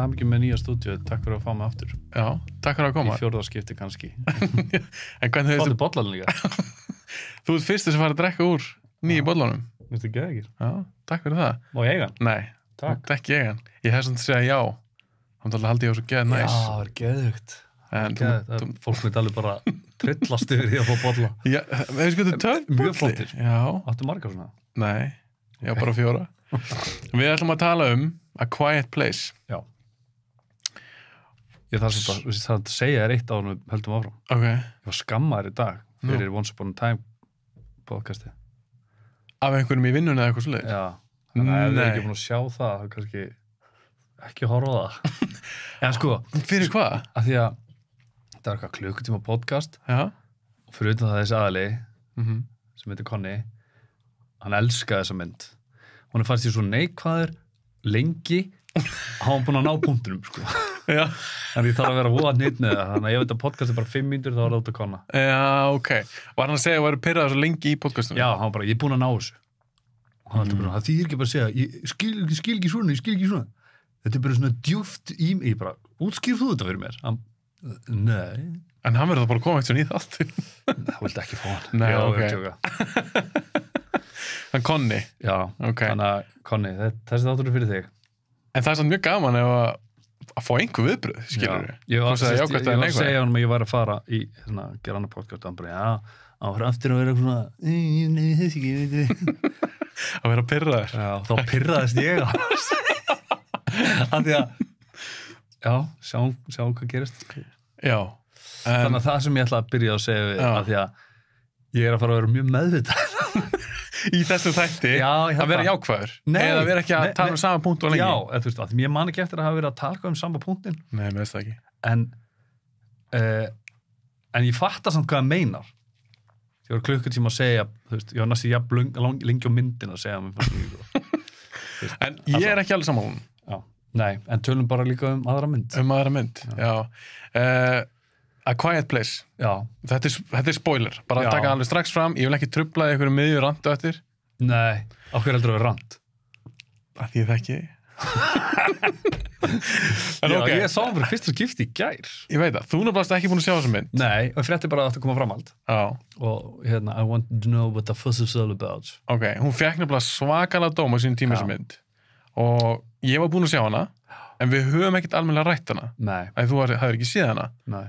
til ekki með nýja stúdíu takk fyrir að fá mig aftur Já, takk fyrir að í koma. fjórðarskipti kannski þú, bollan líka þú ert fyrstu sem farið að drekka úr nýju? Já, takk fyrir það. Má ég eiga hann? Nei, Takk. ég hann. Ég hef svona að segja já. Hann talaði haldið ég á svo geða næs. Já, það er geðugt fólk með alveg bara trillast yfir því að fá bolla já, hefur sko þetta töf Mjög flottir. Já, Áttu margar svona? nei, já, bara fjóra. Við ætlum að tala um A Quiet Place. Já Ég þarf það að segja er eitt á hann höldum áfram Ok. Ég var skammaður í dag fyrir Once Upon a Time podcasti Af einhverjum í vinnunni eða eitthvað svo leið? Já, þannig að ef þið er ekki búin að sjá það þá kannski ekki horfa það En sko, Fyrir hvað? að því að þetta er eitthvað klukkutíma podcast Já. og fyrir utan það þessi aðli Mm sem heitir Conny hann elskaði þessa mynd hún er fannst því svo neikvæður lengi að hann búin að ná punktunum sko. En ég þarf að vera voða nýtt með það þannig að ef þetta podcast er bara 5 mínútur þá er það út að konna Já, ok. Var hann að segja að væri pyrraður svo lengi í podcastunum? já, hann var bara, ég er búin að ná þessu og hann mm. bara, það þýðir ekki bara að segja ég skil, ég skil ekki svona, ég skil ekki svona þetta er bara svona djúft í mig ég bara, útskýr þú þetta fyrir mér hann, nei, En hann verður það bara að koma eitthvað í þáttur. það vildi ekki fá hann Nei, já, ok. ég að þannig að Conny, þe- þessi þáttur er fyrir þig En það er samt mjög gaman ef að, að fá einhver viðbröð, skilur við. Ég var, ég, ég var að neikvætt? segja hann að ég var að fara í hérna, gera annar podcast og hann bara, já, hann var aftur að vera svona "Nei, nei, þessi ekki, ég veit ekki Að vera pyrraður. Já, þá pyrraðist ég á hans Þannig að já, sjáum, sjáum hvað gerist Já. En, Þannig að það sem ég ætla að byrja að segja við að því að ég er að fara að vera mjög meðvitað í þessum þætti, Já, að vera jákvæður. Nei, Eða vera ekki að nei, tala um sama punkt og lengi. Já, eða, þú veist, að ég man ekki eftir að hafa verið að taka um sama punktin Nei, með þess það ekki. en uh, en ég fatta samt hvað það meinar ég var klukkutíma að segja þú veist, ég var næstu jafn lengi á myndin að segja mér fannst líka. En ég er ekki alveg saman hún Já. nei, en tölum bara líka um aðra mynd um aðra mynd. Já. Uh, A Quiet Place. já, Þetta er, þetta er spoiler. Bara að taka alveg strax fram. Ég vil ekki trubla í einhverju miðjur randu eftir. nei, okkur heldur að vera rand Að því ég þekki. en já, ok, ég sá fyrir fyrsta skipti í gær ég veit það. Þú er bara ekki búin að sjá þessa mynd. nei, og frétti bara að þetta koma framhald Já. og hérna, I want to know what the fuss is all about Ok, hún fekk nefnilega svakalega dóm á sínum tíma sem mynd og ég var búinn að sjá hana en við höfum ekkert almennilega rætt hana nei, að þú hafðir ekki séð hana nei,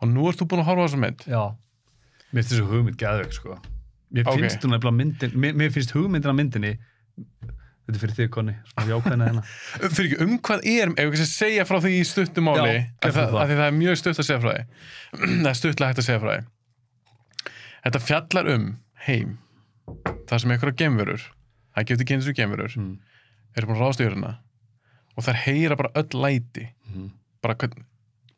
og nú ert þú búinn að horfa á þessa mynd? Já. Mér finnst þessu hugmynd geðveik sko. Mér Ok. finnst hún nefnilega myndin mér, mér finnst hugmyndin af myndinni þetta er fyrir þig, Conny, svona jákvæðina hérna. Fyrir ekki, um hvað er, ef ekki að segja frá því í stuttumáli, Já, af gerðu það, það. af því það er mjög stutt að segja frá því. Það er stuttlega hægt að segja frá því. Þetta fjallar um heim. Þar sem einhverja gemverur það gefur ekki eins og gemverur Mm. eru búin að ráðast í jörðina. Og þær heyra bara öll læti. Mhm. bara, hvern,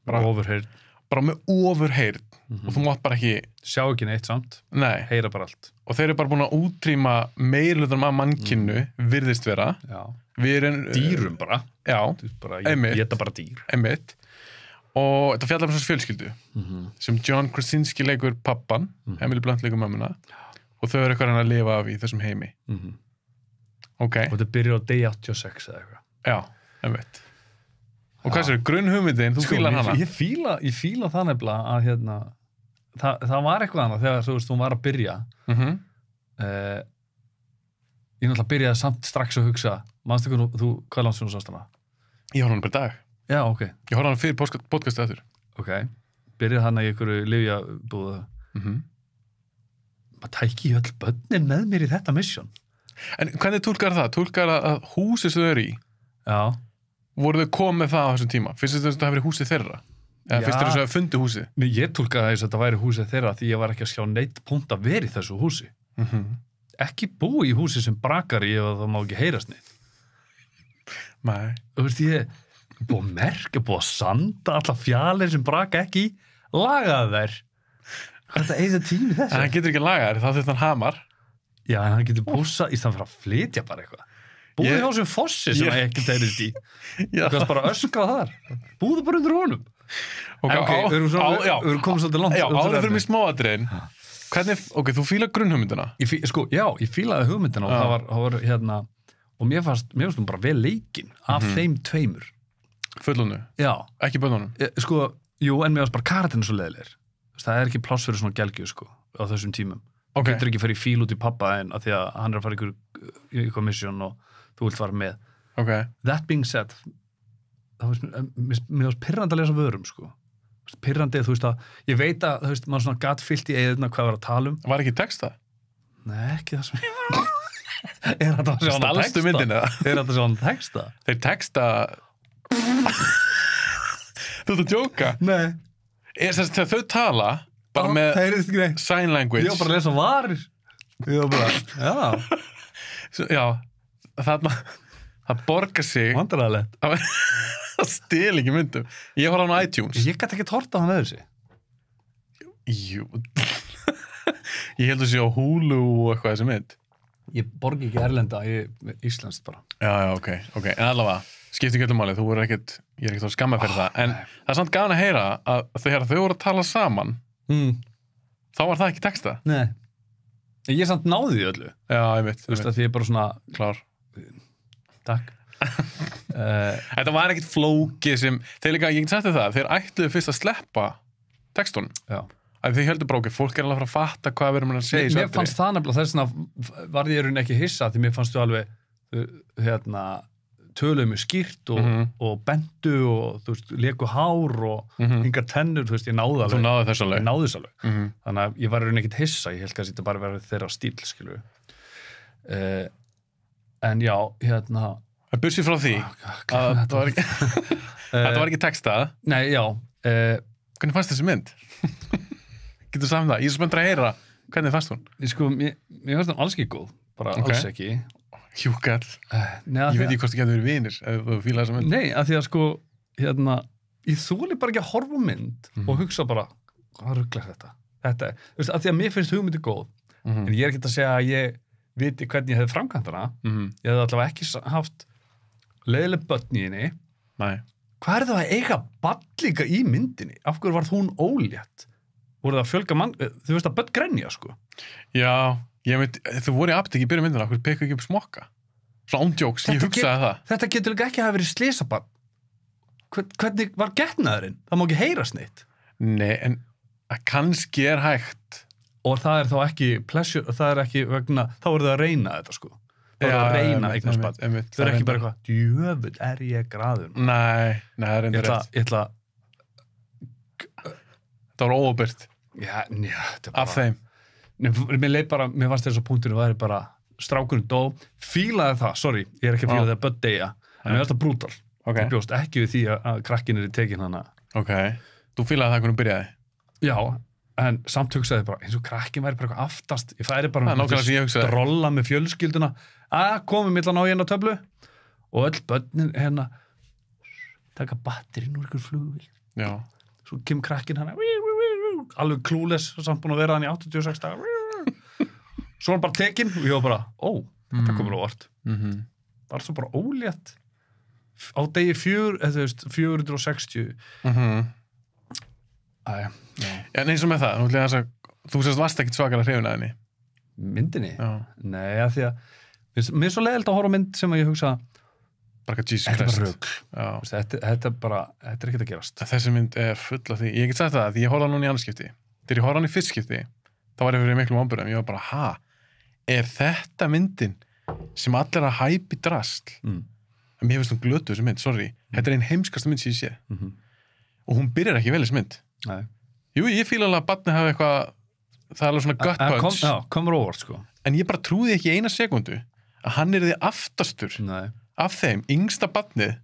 bara, ofurheyrn bara með ofurheyrn og þú mátt bara ekki, sjá ekki neitt samt, nei. Heyra bara allt. Og þeir eru bara búin að útrýma meirluðum af mannkynnu virðist vera. Erum, dýrum bara, já, bara ég geta bara dýr. Einmitt. Og þetta fjallar um svona fjölskyldu Mhm. sem John Krasinski leikur pappan Mhm. Emily Blunt leikur mömmuna og þau eru eitthvað hann að lifa af í þessum heimi. Mhm. ok, og þetta byrjar á day 86 eða eitthvað. Já, einmitt og hvað sér, grunn hugmyndin, þú fílar ég, hana? ég fíla, ég fíla það nefnilega að hérna, það, það var eitthvað annað þegar þú veist, hún var að byrja. Mm uh, ég náttúrulega byrjaði samt strax að hugsa manstu hvað þú, hvað þú sást hana? Ég horf hann bara í dag, já, ok, ég horf hann fyrir podcast- podcastið eftir. Ok. Byrjaði hana í einhverju livja búðu mm -hmm. maður tæki öll börnin með mér í þetta mission. En hvernig tólkar það, tólkar að húsið sem þau eru í? Já, voru þau komið það á þessum tíma? Finnst þetta að það hafi verið húsið þeirra? Eða finnst þetta að það fundi húsið? Nei, ég tólkaði þess að þetta væri húsið þeirra því ég var ekki að sjá neitt punkt að vera í þessu húsi. Mm -hmm. ekki búi í húsi sem brakar í ef það má ekki heyrast neitt. Nei, þú veist ég er búið að merka, búið að sanda alla fjalir sem braka ekki lagaði þær. Er þetta eða tími en þessu? hann getur ekki lagað þá þurft hann hamar. Já, en hann getur búsa í stann fyrir að flytja bara eitthvað búið Ég- hjá sem fossi sem ég... ekki teirist í. Þú veist bara öskrað þar. Búið bara undir honum. Ok, En ok, á- erum svona- á- við erum komið svolítið langt já, áður fyrir mig hvernig, ok, þú fílar grunnhugmyndina? Fí, sko, já, ég fílaði hugmyndina og það var, það var hérna og mér fannst, mér fannst hún bara vel leikin af Mhm. þeim tveimur. Fullonu, já, ekki bönnunum e, sko, jú, en mér varst bara karatinn svo leðilegir það er ekki pláss fyrir svona gelgju sko, á þessum tímum. Ok, þú getur ekki farið í fíl út í pappa en að því að hann er að fara í ykkur, í ykkur mission og þú vilt fara með. Ok. That being said veist, mér- varst pyrrandi að lesa vörum sko. Pyrrandi, þú veist að ég veit að, þú veist, maður svona gatt fyllt í eðina hvað var að tala um. Var ekki texta? nei, ekki það sem ég var er þetta að sjá hann að texta? myndina? er þetta að sjá hann að texta? Þeir texta þú ert að djóka? Nei, er að þegar þau tala bara með ekki neitt. sign language. Ég var bara að lesa varir. Ég var bara, já, já, þarna það borgar sig. Vandræðilegt að að stela ekki myndum. Ég á hann á iTunes. Ég gæti ekki torta hann öðru sig Jú. Ég held að sé á Hulu og eitthvað þessi mynd. Ég borgi ekki erlenda, ég, íslenskt bara. Já, já, ok, ok, en allavega skipti ekki öllum máli, þú voru ekkert ég er ekkert að skamma fyrir það, en nei. það er samt gana að heyra að þegar þau voru að tala saman mm. þá var það ekki texta. Nei. Ég er samt náði því öllu. Já, ég veit, þú veist að því ég er bara svona klár takk. Uh, Þetta var ekkert flókið sem þeir líka, ég get sagt það, þeir ætluðu fyrst að sleppa textunum, já. Að þeir heldur bara okkur, fólk er alveg að fara að fatta hvað við erum að segja í þessu mér fannst það nefnilega þess vegna var ég raun ekki hissa því mér fannst þú alveg hérna, töluðu mig skýrt og, Mhm. og bendu og þú veist, leku hár og Mhm. hingar tennur, þú veist, ég náði Þú alveg náðu þess ég alveg náði þess alveg, Mhm. þannig að ég var raun ekkit hissa ég held að þetta bara verið þeirra stíl skilju uh, en já, hérna En bursið frá því að þetta var ekki, þetta var ekki textað nei, já uh, Hvernig fannst þessi mynd? Getur saman það? Ég er svo spenntur að heyra hvernig fannst hún? ég sko, mér, mér fannst það alls ekki góð bara Ok. alls ekki Hjúkall uh, nei, Ég að veit að- ekki hvort þið getur verið vinir ef þú fílaði þessa mynd Nei, að því að sko hérna, ég þóli bara ekki að horfa mynd Mhm. og hugsa bara, hvað rugglar þetta? Þetta, þú veist, að því að mér finnst hugmyndi góð Mhm. en ég er ekki að segja að ég viti hvernig ég hefði framkvæmt hana Mhm. ég hefði allavega ekki haft leiðileg börn í henni hvað er það að eiga börn líka í myndinni? Af hverju var hún ólétt? voru það að fjölga mann, þú veist að börn grenja sko Já, ég veit, þú voru í aptek í byrjun myndina Hvernig pekku ekki upp smokka? Svona ándjóks, ég hugsaði það þetta getur líka ekki að hafa verið slisabann hvernig var getnaðurinn? það má ekki heyrast neitt Nei, en kannski er hægt og það er þá ekki pleasure, það er ekki vegna, þá eru það að reyna þetta sko. Þá eru það að reyna einmitt, eignast barn. einmitt, einmitt, það er ekki bara eitthvað, djöfull er ég graður? Nei, nei, það er endur rétt. ég ætla Það var óopirt er af þeim. Mér leið bara, mér fannst þess að punktinu væri bara strákurinn dó, fílaði það sorry, ég er ekki að fíla það að börn deyja en mér fannst það brútal, ég bjóst ekki við því að krakkin er í tekin hana ok. Þú fílaði það hvernig byrjaði? Já, en samt hugsaði bara eins og krakkin væri bara eitthvað aftast ég færi bara hugsaði. drolla með fjölskylduna. Að komum illa ná hérna töflu. Og öll börnin hérna taka batterinn úr ykkur flugvill Já, svo kemur krakkin hann alveg klúles, samt búin að vera hann í 86 daga. Svo er hann bara tekinn og ég var bara, ó, þetta Mm. komur á vart mhm. Var svo bara ólétt. Á degi fjör, eða þú veist 460 Mhm. Æ. En eins og með það, að þú sérst varst ekkit svakalega hrifun að henni. Myndinni? Já, nei, að því að mér er svo leiðilt að horfa mynd sem að ég hugsa bara hvað Jesus þetta er Christ. þetta, þetta bara þetta er ekkert að gerast. Þessi mynd er full af því Ég get sagt það, því ég horfði á núna í annarskipti Þegar ég horfði á hann í fyrst skipti þá var ég fyrir miklum ábyrðum, ég var bara, ha? Er þetta myndin sem allir að hæpi drast mm. en mér finnst hún glötu þessi mynd, sorry. Þetta er einn heimskasta mynd sem ég sé. Mm -hmm. og hún byrjar ekki vel þessi mynd Nei. Jú, ég fíla alveg að batni hafi eitthvað það er alveg svona gut punch já, komur óvart sko en ég bara trúði ekki eina sekundu að hann er því aftastur nei af þeim, yngsta batnið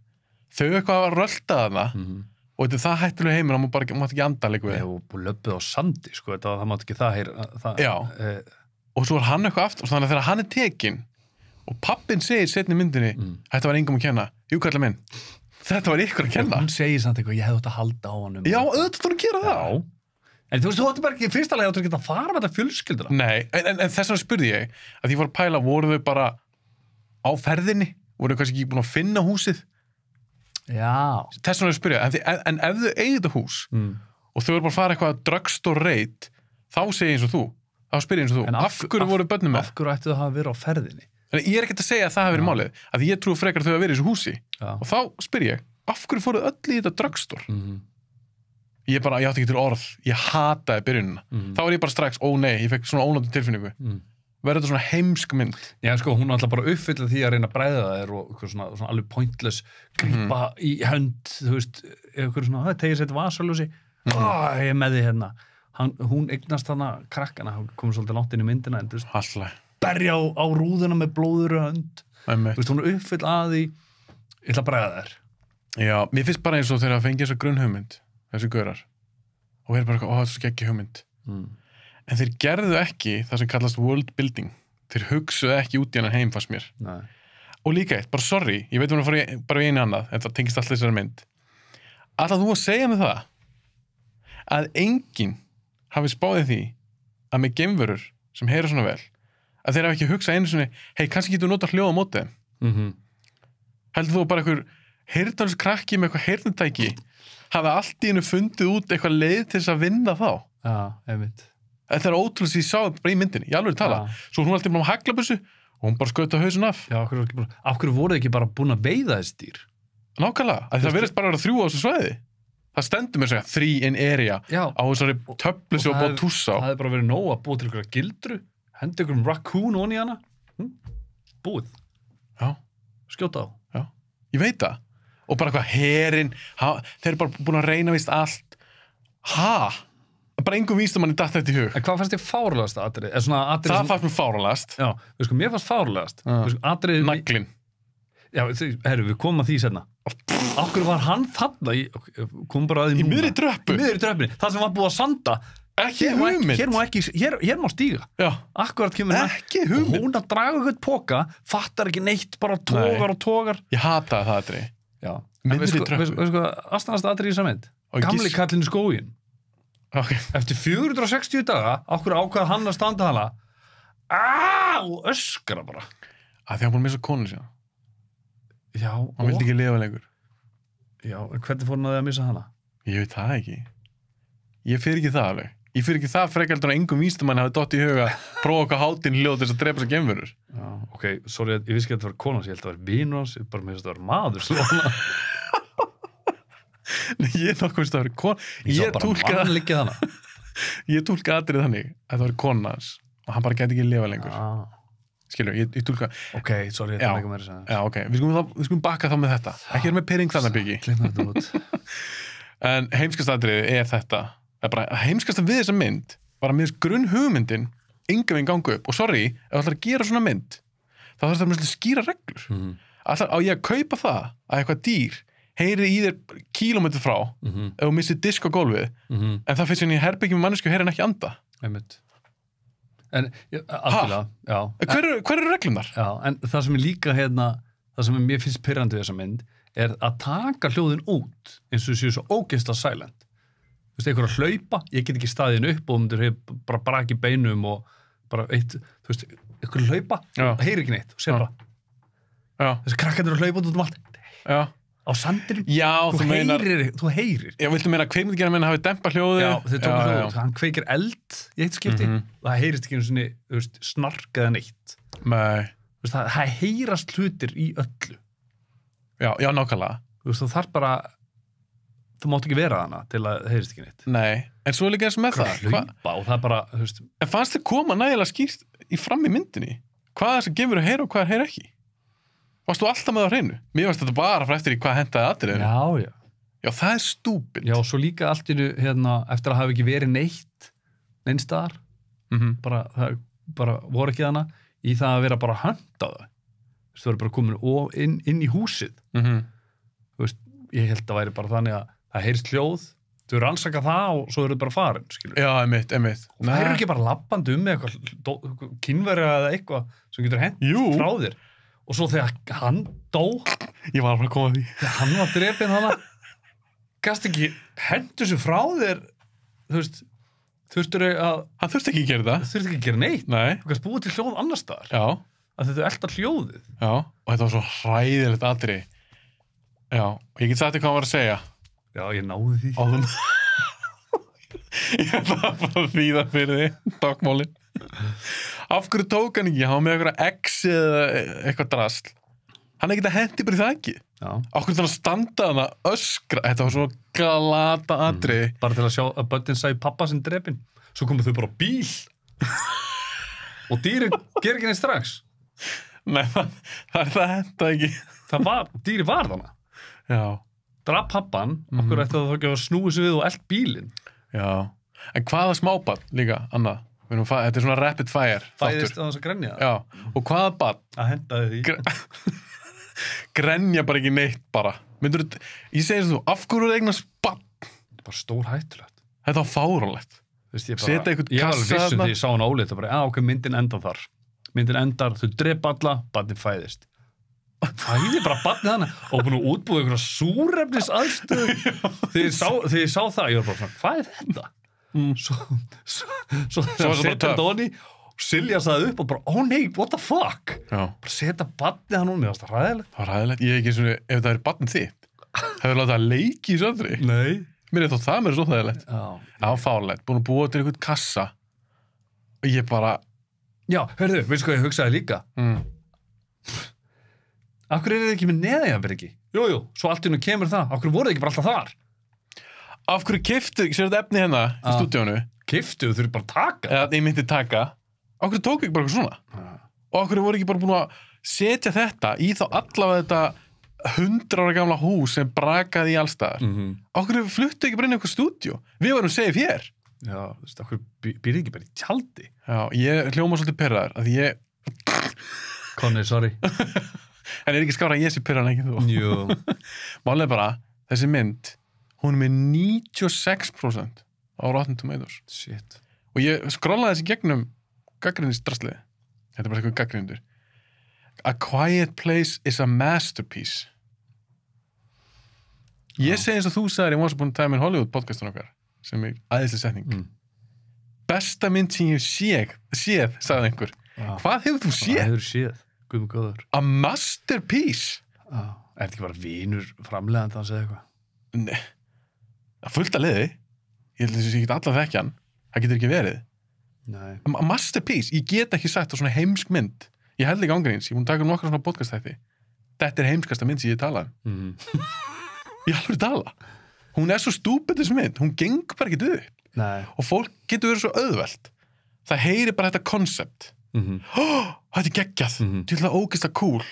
þau eitthvað að rölda þarna mm -hmm. og þetta það hættulega heimur, hann má bara ekki- mátt ekki anda líka við Ég hef löpið á sandi, sko, þetta, það mátt ekki það heyra. Það, Já. Eh, og svo er hann eitthvað aftur, og þannig að þegar hann er tekin og pappin segir setni myndinni mm. þetta var engum að kenna, jú kallar minn þetta var ykkur að kenna Hún segir samt eitthvað, ég hefði átt að halda á hann um já, auðvitað þú að gera það Já. En þú veist, þú ætti bara ekki, fyrsta lega áttu ekki að fara með þetta fjölskylduna. Nei, en, en, en þess vegna spurði ég að ég var að pæla, voru þau bara á ferðinni, voru þau kannski ekki búin að finna húsið Já. þess vegna spurði ég, en, en, en ef þau eigið þetta hús Mm. og þau eru bara að fara eitthvað drögst og reit þá segi ég eins og þú, þá spyr ég eins og þú af, af- hverju af- voru? Af hverju það? En ég er ekkert að segja að það hafi verið málið, að ég trú frekar þau að vera í þessu húsi Já. og þá spyr ég, af hverju fóruð öll í þetta drugstore Mhm. ég bara, ég átti ekki til orð, ég hataði byrjunina Mhm. þá var ég bara strax, ó nei, ég fekk svona ónáttu tilfinningu Mhm. verður þetta svona heimsk mynd Já, sko, hún er alltaf bara uppfylla því að reyna að bræða þær og eitthvað svona, svona alveg pointless grípa í hönd, þú veist, eitthvað svona, það tegir sér vasaljósi, Mhm. ég er með því hérna. Hann, hún eignast hana krakkana, hann komur svolítið langt inn í myndina, en þú veist, alltaf, berja á, á rúðuna með blóður hönd, einmitt. Þú veist, hún er uppfyll að því, ég ætla að bræða þær. já, mér finnst bara eins og þegar að fengi þessa grunnhugmynd þessi gaurar og er bara, eitthvað, ó, þetta er svo ekki hugmynd. Mm. en þeir gerðu ekki það sem kallast world building. Þeir hugsuðu ekki út í hennar heim fannst mér. Nei. og líka eitt, bara sorry, ég veit hún að fara í, bara í einu annað en það tengist alltaf þessari mynd. Alltaf þú að segja mig það? Að enginn hafi spáðið því að með geimverur sem heyra svona vel að þeir hafi ekki hugsað einu svona hei, kannski getur nota hljóð á móti þeim Mm -hmm. heldur þú bara einhver heyrnans krakki með eitthvað heyrnutæki hafi allt í hennu fundið út eitthvað leið til þess að vinna þá einmitt. þetta er ótrúlega sem ég sá þetta bara í myndinni ég alveg tala, Já. svo hún var alltaf bara með haglabussu og hún bara skauta hausin af Já, af hverju, af hverju voru þið ekki bara búin að veiða þessi dýr? nákvæmlega, að það Veistu- verðist bara að þrjú á þessu svæði það stendur mér að segja three in area Já, á þessari töflu sem Og var það búið að tússa á það hefði bara verið nóg að búa til henda ykkur um raccoon onni hana, hm? búið, já, skjóta á. já, ég veit það og bara eitthvað herin þeir eru bara búin að reyna vist allt ha, bara engum vístum manni datt þetta í hug En hvað fannst þið fárlegast atrið það fannst mér fáralast Já, við sko, mér fannst fárlegast. Já. Við sko, atrið... naglin, Já, þau- herru, við komum að því senna. Hverju var hann þarna í, kom bara að því í núna. miðri dröppu Í miðri dröppinni, það sem var búið að sanda. Ekki Hér hugmynd hér má ekki, hér, hér má stíga. já, Akkurat kemur hann. ekki Og hugmynd hún að draga eitthvað póka, fattar ekki neitt, bara tógar og tógar. ég hataði það þetta Já. Sko, tröppu. við, við sko, astanast atrið í samend. Og Gamli giss- kallinn í skógin. okay. Eftir 460 daga, okkur ákvað hann að standa hana. Á, öskra bara. að því hann búin að missa konu sína Já, hann vildi ekki lifa lengur Já, hvernig fór hann að því að missa hana? ég veit það ekki ég fyrir ekki það alveg ég fyrir ekki það frekaldur að engum vístumann hafi dott í huga að prófa okkar hátinn hljóð til þess að drepa þess að gemverur Já, ok, sorry, ég vissi ekki að þetta var konan, ég held að það var vinur hans, ég bara með þess að þetta var maður, svona. ég er nokkuð að það veri kon Ég sá bara túlka mann liggja hana. ég túlka atrið þannig að það veri kona hans og hann bara geti ekki lifa lengur Ah, skilur, ég, ég túlka ok, sorry, þetta er ekki meira að segja. já, ok, við skulum, bakka þá með þetta ekki er með pering þannig þetta út. en heimskast atrið er þetta Það er bara heimskasta við þessa mynd að miðast grunn hugmyndin ynga við gangu upp. Og sorry, ef það ætlar að gera svona mynd þá þarf það að skýra reglur. Mhm, Ætlar, á ég að kaupa það að eitthvað dýr heyri í þér kílómetri frá mhm, ef þú missir disk á gólfið mhm, en það finnst henni í herbyggjum mannesku heyri hann ekki anda. Einmitt. En, algjörlega, hver, eru- hver eru reglunar? Já, en það sem er líka hérna, það sem er mér finnst pyrrandi við þessa mynd, er að taka hljóðin út eins og séu svo ógeðsla silent. Þú veist, einhver að hlaupa, ég get ekki staðin upp og myndir hef bara braki beinum og bara eitt, þú veist, einhver að hlaupa, Já. heyrir ekki neitt og sér bara, þessi krakkandur að hlaupa út um allt, já, á sandinum, já þú, þú meinar heyrir, þú heyrir. Já, viltu meina að kveimundgerðar meina hafi dempa hljóði Já, þeir tóku já, hljóð, hann kveikir eld í eitt skipti, Mhm. og það heyrist ekki einu veist, snark eða neitt. Nei, Þú veist, það, það heyrast hlutir í öllu. já, já, nákvæmlega. Þú veist, þú þarf bara þú mátt ekki vera hana til að það heyrist ekki neitt. Nei, en svo líka eins með það Hva, og það er bara, þú veist En fannst þið koma nægilega skýrt í fram í myndinni? Hvað það sem gefur að heyra og hvað er heyra ekki? Varst þú alltaf með á hreinu? Mér varst þetta bara frá eftir í hvað hentaði aðrið já, já, já, það er stúpid. Já, og svo líka allt einu, hérna, eftir að hafa ekki verið neitt neins staðar, mm bara, það bara voru ekki hana í það að vera bara að hönda það þú veist, þú það heyrist hljóð, þau rannsaka það og svo eru þau bara farin, skilur Já, einmitt og það eru ekki bara lappandi um með eitthvað kynverja eða eitthvað sem getur hent Jú, frá þér. Og svo þegar hann dó ég var bara að koma því. þegar hann var drepinn hana gast ekki hendur sér frá þér þú veist þurftur að Hann þurfti ekki að gera það. Þurftur ekki að gera neitt. Nei, þú gast búið til hljóð annar staðar. Já, að þetta er elda hljóðið. Já Og þetta var svo hræðilegt aðrið Já, og ég get sagt þér hvað hann var að segja já ég náði því. Áðum Ég ætla að bara að þýða fyrir því Dogmálin Af hverju tók hann ekki? Hann var með eitthvað X eða eitthvað drasl. Hann er ekki að hendi bara í það ekki Já. okkur til að standa hana öskra, þetta var svo galata atri bara til að sjá að börnin sagði pappa sinn drepin svo komu þau bara á bíl. Og dýri ger ekki neitt strax. Nei, það, það er þetta ekki. Það var, dýri var þarna. Já, draf pappan, Mhm. okkur ætti það þá ekki að snúi sig við og eld bílinn? Já. En hvaða smábann líka, að fa- þetta er svona rapid fire fæðist þáttur. á þess að grenja já, og hvaða bann að hendaði því. Gre- grenja bara ekki neitt bara. Myndur, ég segi þú, af hverju er eignast bann bara stór hættulegt. Þetta var fáránlegt. Ég, bara, ég var vissum því ég sá hann álita bara, já ok, myndin endar þar. Myndin endar, þau drep alla barnið fæðist fæði bara barnið hana. Og búin að útbúið einhverja súrefnis aðstöð þegar ég sá, það, ég var bara svona, hvað er þetta? Mm. svo svo, svo, Svo var það setja þetta onni og Silja saði upp og bara, ó nei, what the fuck? Já, bara setja barnið hann onni, það var það ræðilegt það var ræðilegt ég er ekki svona, ef það er bann þitt hefur látið að leiki í söndri nei. Mér er þó það mér svo þægilegt já, já, fáránlegt, búin að búa til einhvern kassa. Og ég bara já hörðu, veistu hvað ég hugsaði líka? Mm, Akkur er þið ekki með neðajafnbyrgi? Jú, jú, svo allt í hennu kemur það. Akkur voru þið ekki bara alltaf þar? af hverju kiftu, sér þetta efni hérna í Ah. stúdíónu, Kiftu, þú þurfið bara að taka. eða ég myndi taka af hverju tók ekki bara eitthvað svona Ja. og af hverju voru ekki bara búin að setja þetta í þá allavega þetta hundra ára gamla hús sem brakaði í allstaðar Mm -hmm. af hverju fluttu ekki bara inn í eitthvað stúdíó við varum safe hér Já, þú veist, akkur býrði ekki bara í tjaldi. já, ég hljóma svolítið perraður af því ég, Conny, sorry. en er ekki skára að ég sé perraður en ekki þú Jú. Málega bara, þessi mynd hún er með 96% á Rotten Tomatoes Shit. og ég skrollaði þessi gegnum gaggrindistrasliði þetta er bara eitthvað gaggrindur A Quiet Place is a Masterpiece ég segi eins og þú sagðir í Once Upon a Time in Hollywood podcastun okkar sem er aðeinslega setning Mm. besta mynd sem ég séð, séð sagði einhver, Já. hvað hefur þú séð? hefur séð. Guðmur góður. A Masterpiece? Já. Er þetta ekki bara vinur framlegandi að segja eitthvað? Nei, það fullt að liði. Ég held að þessi ekki allan þekkjan það getur ekki verið. Nei. A masterpiece, ég get ekki sagt á svona heimsk mynd. Ég held ekki ángríns, ég búin að taka nokkar svona podcast þætti. Þetta er heimskasta mynd sem ég tala um. Mm ég alveg tala, hún er svo þessi mynd, hún gengur bara ekki upp. Nei. og fólk getur verið svo auðvelt. Það heyri bara þetta koncept Mm -hmm. oh, þetta er geggjað, mm Mhm. -hmm. þetta er ógist cool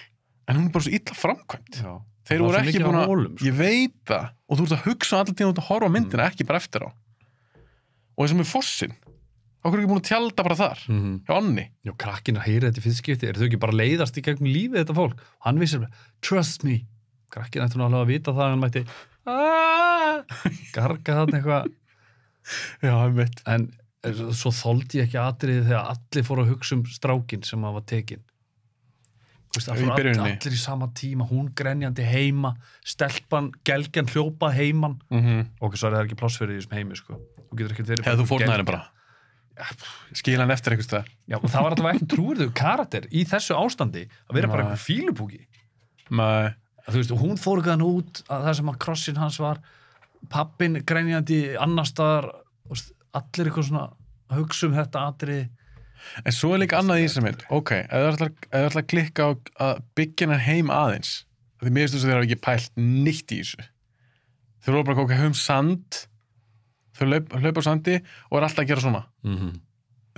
en hún er bara svo illa framkvæmt Já. þeir voru ekki búin að, holum, sko. ég veit það og þú ert að hugsa allir tíma út að horfa myndina ekki bara eftir á og þessum er fossin okkur er ekki búin að tjálta bara þar -hmm. hjá Onni Já, krakkin að heyra þetta í fyrst skipti, er þau ekki bara að leiðast í gegnum lífið þetta fólk? Og hann vissir bara, trust me. Krakkin ætti nú alveg að vita það að hann mætti "Ah", garga þarna eitthvað. já, ég veit En svo þoldi ég ekki atriði þegar allir fóru að hugsa um strákin sem að var tekin. Það Í fóru all, byrjuninni. allir í sama tíma, hún grenjandi heima, stelpan, gelgjan hljópað heiman. mm -hmm. Ok, svo er það ekki pláss fyrir því sem heimi, sko. Þú getur ekki verið... hefðu þú fórnaði henni gelgja. bara skila hann eftir staðar Já, það var alltaf ekki trúirðu karakter í þessu ástandi að vera bara Nei. eitthvað þú veist, hún fór ekki hann út að það sem að krossin hans var pappin grænjandi annar staðar allir eitthvað svona að hugsa um þetta atrið en svo er líka annað í þessari mynd ok, ef þú ætlar, þú að klikka á að byggja hennar heim aðeins af því mér finnst þess að þeir hafa ekki pælt nýtt í þessu þau eru bara ok, höfum sand þau á sandi og er alltaf að gera svona mm -hmm.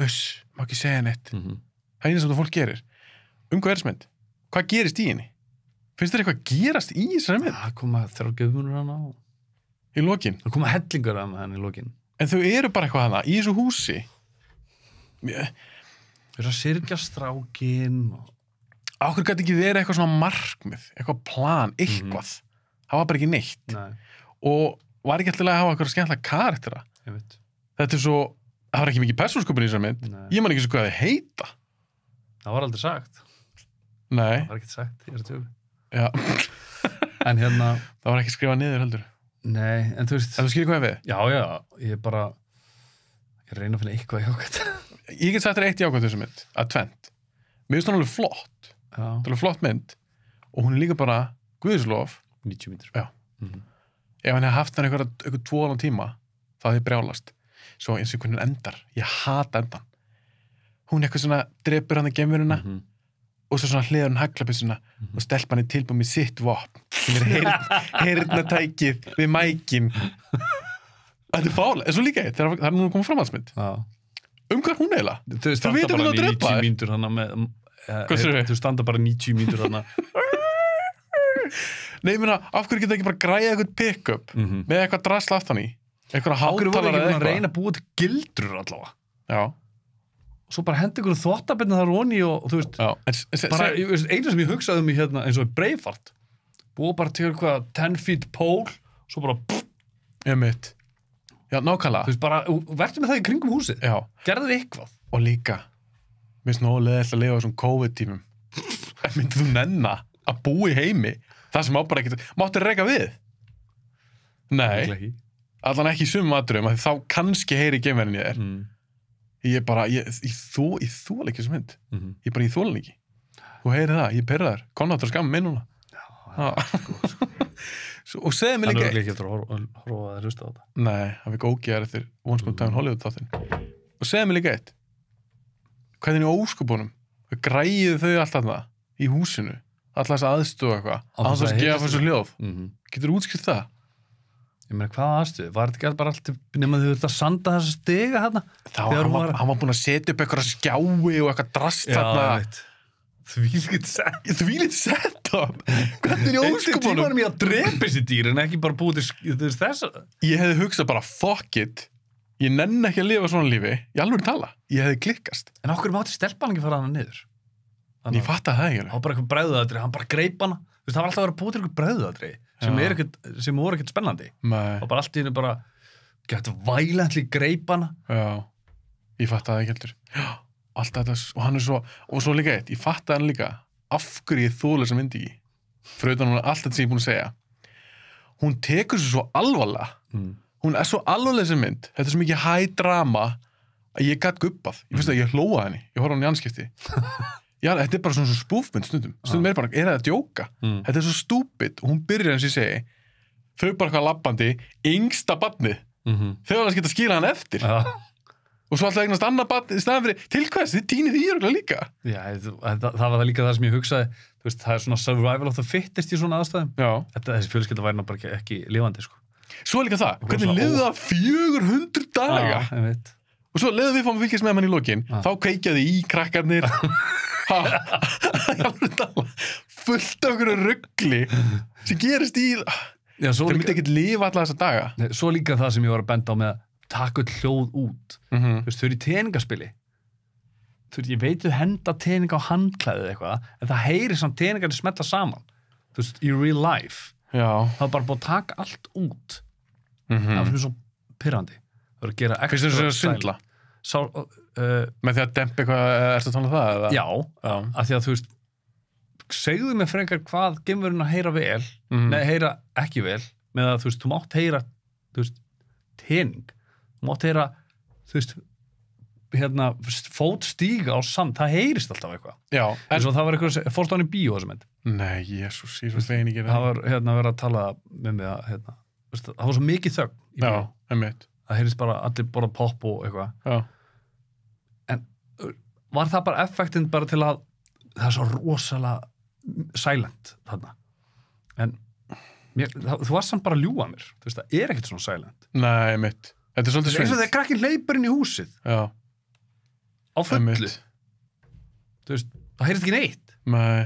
uss, má ekki segja neitt Mm -hmm. það er eina sem það fólk gerir um hvað er þessi mynd? hvað gerist í henni? finnst þér eitthvað gerast í þessari mynd? það koma þrjá göfmunur hana og í lokin? það koma hellingur af hann í lokin en þau eru bara eitthvað hana í þessu húsi. Þau eru að syrgja strákin og... áhverju gæti ekki verið eitthvað svona markmið eitthvað plan, eitthvað? Það var bara ekki neitt. Nei, og var ekki alltaf að hafa eitthvað skemmtilega karaktera ég þetta er svo, það var ekki mikið persónskupin í þessari mynd. Nei. ég man ekki svo hvað þið heita. Það var aldrei sagt. Nei, það var ekkert sagt í þessu tjóku já, en hérna, það var ekki skrifað niður heldur nei, en þú veist en þú skilur hvað við já, já, ég er bara ég reyna að finna eitthvað jákvæmt ég get sagt þér eitt jákvæmt þessu mynd, að tvent mér finnst hún alveg flott, já, þetta er alveg flott mynd. Og hún er líka bara guðislof 90 mítur Já. Mhm. ef hann hefði haft hann eitthvað, eitthvað tvoðan tíma þá hefði brjálast. Svo eins og hvernig hún endar, ég hata endan hún eitthvað svona drepur hann að gemurina Mhm. Og svo svona hliður hann haglabissuna og stelpan er tilbúið með sitt vopn sem er heyrnatækið við mækin þetta er fálega, en svo líka eitt það er nú komið framhaldsmynd Já. um hvað hún eiginlega? Þú standa veit bara hvernig að drepa 90 þær. mínútur hana með eh, segirðu? Þau standa bara 90 mínútur hana Nei, ég meina, af hverju geta ekki bara græða eitthvað pick-up Mhm. með eitthvað drasla aftan í eitthvað Ákveður voru hátalara ekki eða búin að reyna eitthvað að búa til gildrur allavega Já, svo bara hendi ykkur þvottabirna þar onni og, og þú veist, já, bara, ég einu sem ég hugsaði um í hérna eins og Breifart búa bara til eitthvað 10 feet pole svo bara, pff, ég mitt Já, þú nákvæmlega veist, bara verður með það í kringum húsið. Já, gerðu þið eitthvað. Og líka mér finnst nógu leðilega að lifa á þessum COVID-tímum. En myndið þú nenna að búa í heimi? Það sem á bara ekkert máttu reyka við? Nei, allan ekki í sumum aðdurum þá kannski heyri geimverðin í þér. Mm. Ég er bara, ég, ég, þú, ég þól ekki þessu mynd. Mm -hmm. ég bara, ég þól ekki. Þú heyri það, ég perra þér, konáttur skamma minn núna. Já. Svo- og segðu mér hann er líka örugglega ekki eftir að horfa að hlusta á þetta. Nei, hann fikk ógeðar eftir Once Upon a Time Hollywood þáttinn. Og segðu mér líka eitt. Hvernig í óskupunum græðu þau allt þarna í húsinu? Alltaf þess aðstofa eitthvað? Á þess að að gefa svo hljóð? -hmm. getur útskilt það? Ég meina hvað aðstuð, var þetta ekki bara allt nema þau þurft að sanda þessa stiga hérna þá hann var, hann var búin að setja upp eitthvað skjái og eitthvað drast þarna. því líkt sett því lítið sett up hvernig óskupunum tímanum ég að drepa þessi dýr en ekki bara búið til þess ég hefði hugsað bara fuck it. Ég nenn ekki að lifa svona lífi. Ég alveg tala, ég hefði klikkast. En okkur mátti stelpan ekki fara hana niður? En ég fatt að það ekki hann bara greip hana. Það var alltaf að vera búið til eitthvað bræðuðatri sem, er ekkert, sem voru ekkert spennandi. Nei, og bara allt í hennu bara gett vælendli greip hana. Já, ég fatt að það ekki heldur. Já, allt þetta, og hann er svo og svo líka eitt, ég fatt að hann líka. Af hverju ég þóla þessa myndi ekki fyrir utan hún allt þetta sem ég er búin að segja. Hún tekur sér svo alvarlega. Mm. hún er svo alvarlega sem mynd. Þetta er svo mikið hæ drama að ég gætt guppað, ég finnst að ég hlóa henni. Ég horf á hann í anskipti já, þetta er bara svona svo spúfmynd stundum. Stundum er bara, er það að djóka? Mm. þetta er svo stúpid. Hún byrjar eins og ég segi þau bara hvað lappandi yngsta badnið, Mm -hmm. þau skita að skila hann eftir. Já, og svo alltaf eignast annað badnið í staðan fyrir til hvers, þið týnið því örgulega líka. Já það, það var það líka það sem ég hugsaði. Veist, það er svona survival of the fittest í svona aðstæðum. Þetta, þessi fjölskylda væri ná bara ekki, lifandi sko. svo er líka það, hvernig liðu það 400 daga? Já, og svo leðum við að fylgjast með hann í lokin. Þá kveikjaði í krakkarnir fullt af okkur ruggli sem gerist í þau líka, myndi ekkert lifa alla þessa daga. Nei, svo líka það sem ég var að benda á með að taka hljóð út. Mm -hmm. þau eru í teningaspili. Þú veist, ég veit þau henda teninga á handklæðið eitthvað, en það heyri samt teningarnir smetla saman, þú veist, í real life. Já. Það er bara búið að taka allt út. Mm það finnst mér svo pyrrandi það er að gera þau svindla? Sá, uh, með því að dempa eitthvað, ertu að tala um það? eða? já, já. af því að þú veist segðu mig frekar hvað gemurinn að heyra vel, Mm. nei, heyra ekki vel með að þú veist, þú mátt heyra þú veist, tening. Þú mátt heyra, þú veist hérna, fót stíga á sand. Það heyrist alltaf eitthvað. Já, en svo það var eitthvað, fórst á hann í bíó þessum mynd? Nei, jésús, ég er svo fegin ekki það var hérna verið að tala með mig að hérna, það var svo mikið þögn í bíó, það heyrist bara allir bara pop og eitthvað. Já, var það bara effektin bara til að það er svo rosalega silent þarna? En mér, það, þú varst samt bara að ljúga mér. Þú veist, það er ekkert svona silent. Nei, emmitt þetta er það svolítið er og svindl þegar krakkin hleypur inn í húsið. Já, á fullu, veist, það heyrist ekki neitt. Nei.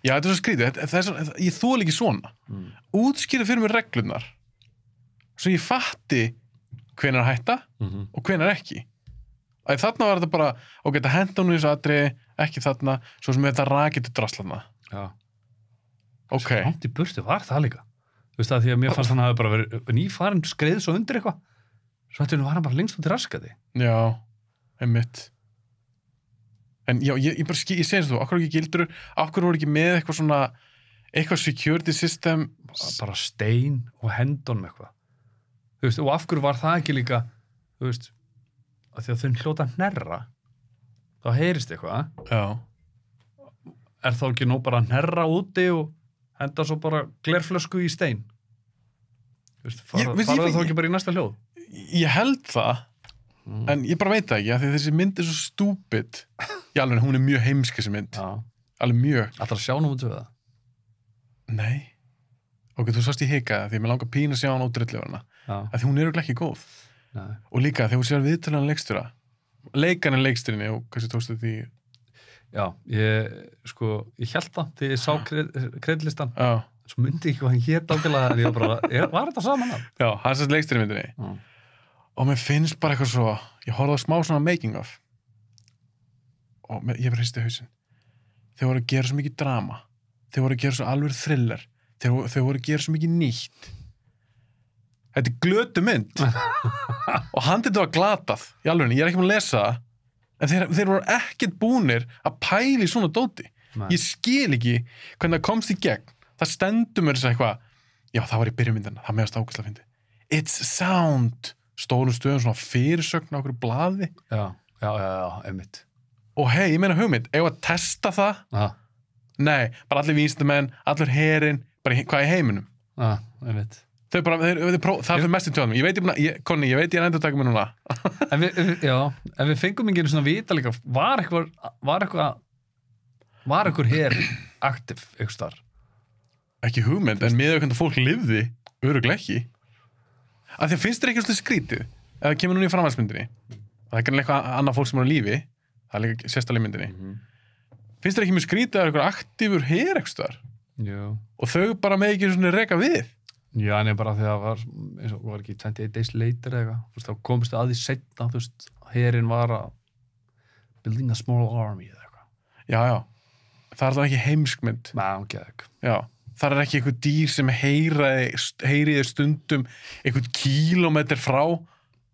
Já, þetta er svo skrítið, það er svo, ég þól ekki svona. Mm. útskýra fyrir mér reglunar svo ég fatti hvenær hætta Mm -hmm. og hvenær ekki að þarna var þetta bara ok, þetta henda hún í þessu atri ekki þarna, svo sem þetta rakið til drastlana já, ok, svo langt í burtu var það líka. Þú veist það því að mér fannst hann hafi bara verið nýfarin skreið svo undir eitthvað. Svo þetta var hann bara lengst út í raskati. Já einmitt. En já, ég, ég bara skil, ég segi eins og þú okkur ekki gildur, okkur voru ekki með eitthvað svona eitthvað security system? Bara stein og hendunum eitthvað. Þú veist, og af hverju var það ekki líka þú veist að því að þau hljóta hnerra. Þá heyrist eitthvað. Já, er þá ekki nóg bara hnerra úti og henda svo bara glerflösku í stein? Þú veist, fara, Ég- veist, fara ég- þá ekki bara í næsta hljóð? Ég held það en ég bara veit það ekki, að þessi mynd er svo stúpid. Já, alveg, hún er mjög heimsk þessi mynd. Já, alveg mjög. Ætlar að sjá númer tvö það? nei. Ok, þú sást ég hika því að mér langar pín að sjá hann ódreitlega Já, að því hún er örugglega ekki góð nei. og líka þegar hún sér viðtölan leikstjóra leikarinn leikstjórinni og hversu tókstu því? Já, ég, sko, ég held það þegar ég sá já, svo myndi ég ekki hvað hann hétt ákveðlega en ég var bara, er, var þetta saman það? já hann sérst leikstjóri myndinni. Já. og mér finnst bara eitthvað svo ég horfði á smá svona making of. Og mér, ég bara hristi hausinn. Þeir voru að gera svo mikið drama. Þeir voru að gera svo alveg thriller. Þeir, þeir voru að gera svo mikið nýtt þetta er glötu mynd. Og handið var glatað í alveg, ég er ekki búin að lesa en þeir, þeir voru ekkert búnir að pæli svona dóti. Nei. ég skil ekki hvernig það komst í gegn. Það stendur mér þess að eitthvað já það var í byrjumyndina, það meðast ákvæmst að fyndi it's sound stórum stöðum svona fyrirsögn á okkur blaði. Já, já, já, já, einmitt. Og hei, ég meina hugmynd, ef að testa það? Já, nei, bara allir vísindamenn, allir herin bara hvað í heiminum? Já, einmitt Þau bara, þeir, þeir, próf, það fyrir mestin tjóðum ég veit ég, Konni, ég veit ég er endur taka mér núna. En við, já, en við fengum ekki einu svona vita líka, var eitthvað var eitthvað var eitthvað hér aktiv, eitthvað starf ekki hugmynd, en miður hvernig fólk lifði öruglega ekki. Að því finnst þér ekki svolítið skrítið? Ef það kemur núna í framhaldsmyndinni? Það er ekki eitthvað annað fólk sem er á lífi. Það er líka sérstælega myndinni. Finnst þér ekki mjög skrítið að eitthvað aktífur hér eitthvað Jú og þau bara með ekki svona reka við Já, en ég bara því að það var, eins og var ekki 28 days later eða eitthvað, þá komist að því setna, þú veist, herin var að building a small army eða eitthvað. já, já, það er það ekki heimskmynd Má, ekki eða eitthvað. já, það er ekki eitthvað dýr sem heyriði stundum eitthvað kílómetr frá